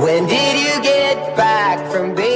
When did you get back from being?